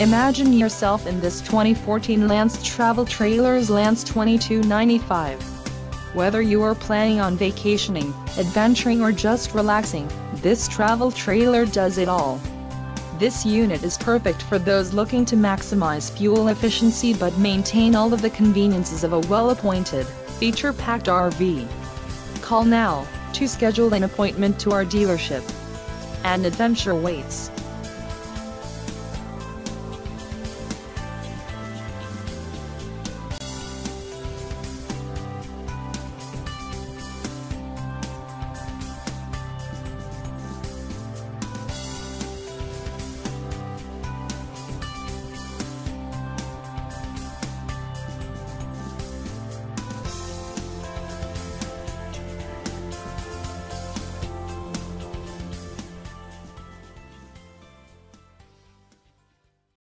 Imagine yourself in this 2014 Lance Travel Trailers Lance 2295. Whether you are planning on vacationing, adventuring or just relaxing, this travel trailer does it all. This unit is perfect for those looking to maximize fuel efficiency but maintain all of the conveniences of a well-appointed, feature-packed RV. Call now, to schedule an appointment to our dealership. An adventure waits.